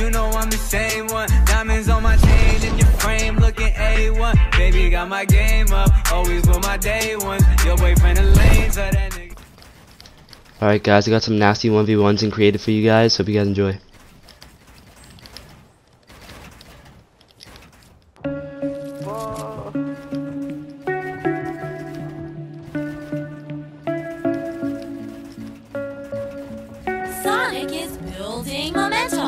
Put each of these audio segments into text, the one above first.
You know I'm the same one. Diamonds on my chain in your frame, looking A1. Baby got my game up, always with my day ones. Your boyfriend a lame, so that nigga. Alright guys, I got some nasty 1v1s and created for you guys. Hope you guys enjoy. Sonic is building momentum.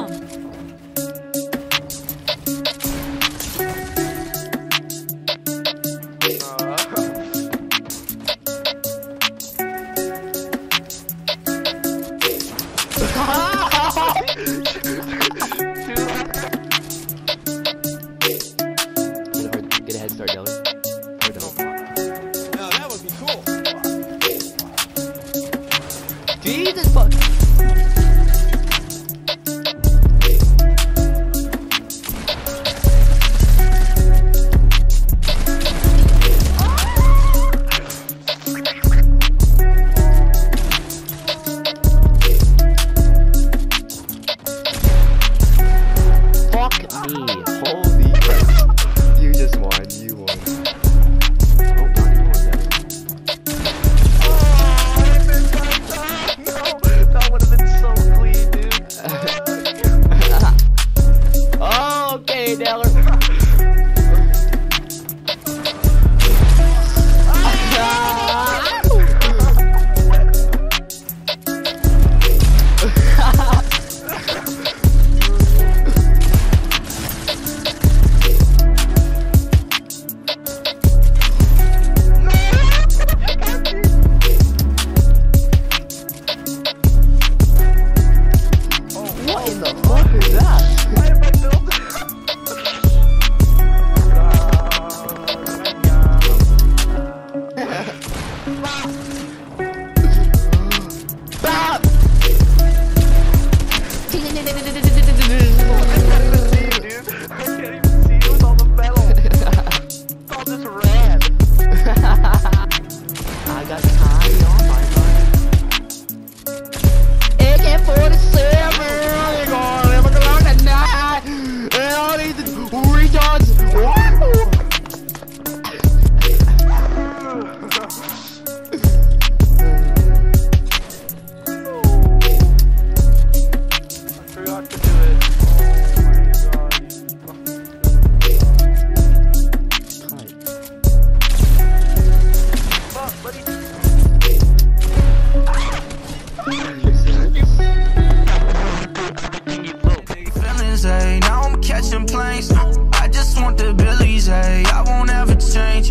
Get a, head start, Dylan. No, that would be cool. Jesus. Fuck okay, I'm catching planes. I just want the billies, hey, I won't ever change.